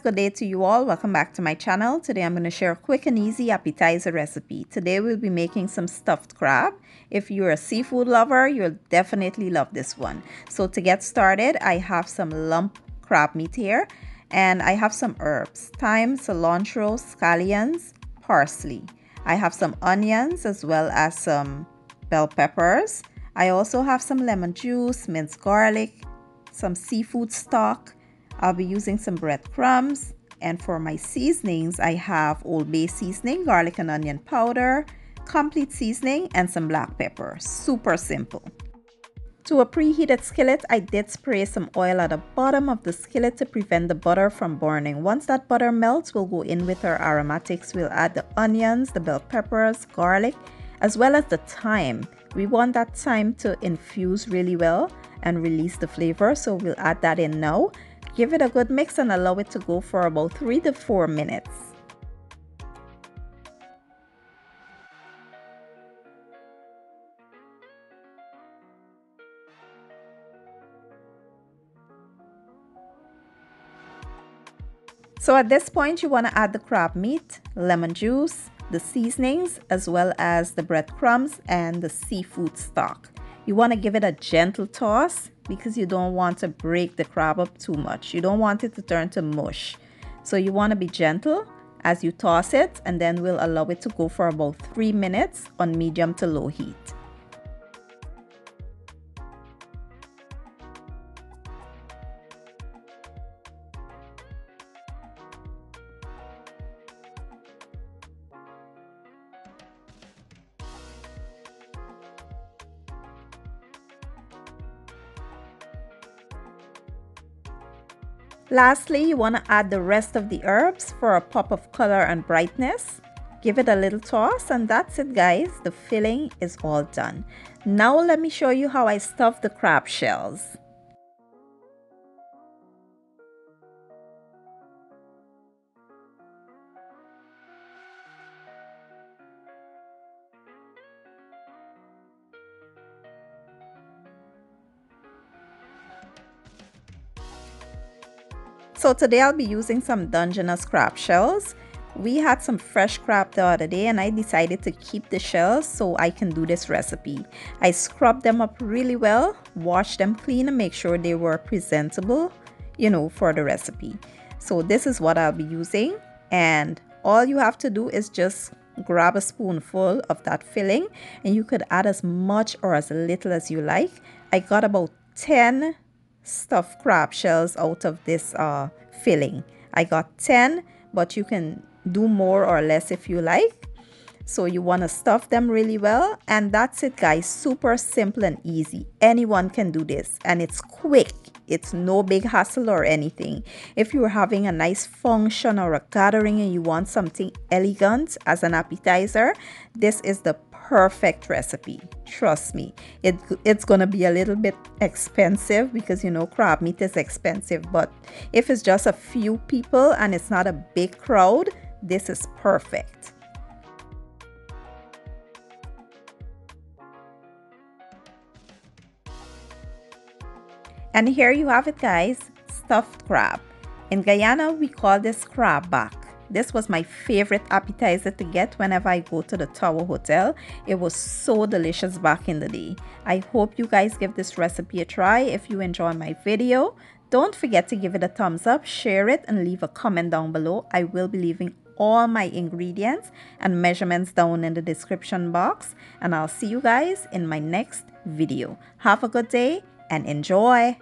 good day to you all. Welcome back to my channel. Today I'm going to share a quick and easy appetizer recipe. Today we'll be making some stuffed crab. If you're a seafood lover, you'll definitely love this one. So to get started, I have some lump crab meat here and I have some herbs, thyme, cilantro, scallions, parsley. I have some onions as well as some bell peppers. I also have some lemon juice, minced garlic, some seafood stock, I'll be using some breadcrumbs. And for my seasonings, I have Old Bay seasoning, garlic and onion powder, complete seasoning, and some black pepper. Super simple. To a preheated skillet, I did spray some oil at the bottom of the skillet to prevent the butter from burning. Once that butter melts, we'll go in with our aromatics. We'll add the onions, the bell peppers, garlic, as well as the thyme. We want that thyme to infuse really well and release the flavor, so we'll add that in now. Give it a good mix and allow it to go for about 3 to 4 minutes. So at this point you want to add the crab meat, lemon juice, the seasonings as well as the breadcrumbs and the seafood stock. You want to give it a gentle toss because you don't want to break the crab up too much. You don't want it to turn to mush. So you want to be gentle as you toss it and then we'll allow it to go for about 3 minutes on medium to low heat. Lastly, you want to add the rest of the herbs for a pop of color and brightness. Give it a little toss and that's it guys. The filling is all done. Now let me show you how I stuff the crab shells. So today I'll be using some Dungeness crab shells. We had some fresh crab the other day and I decided to keep the shells so I can do this recipe. I scrubbed them up really well, washed them clean and make sure they were presentable, you know, for the recipe. So this is what I'll be using and all you have to do is just grab a spoonful of that filling and you could add as much or as little as you like. I got about 10 stuffed crab shells out of this uh, filling. I got 10, but you can do more or less if you like. So you want to stuff them really well. And that's it, guys. Super simple and easy. Anyone can do this. And it's quick. It's no big hassle or anything. If you're having a nice function or a gathering and you want something elegant as an appetizer, this is the perfect recipe. Trust me, it, it's going to be a little bit expensive because you know crab meat is expensive. But if it's just a few people and it's not a big crowd, this is perfect. And here you have it guys, stuffed crab. In Guyana, we call this crab back. This was my favorite appetizer to get whenever I go to the Tower Hotel. It was so delicious back in the day. I hope you guys give this recipe a try. If you enjoy my video, don't forget to give it a thumbs up, share it, and leave a comment down below. I will be leaving all my ingredients and measurements down in the description box. And I'll see you guys in my next video. Have a good day and enjoy!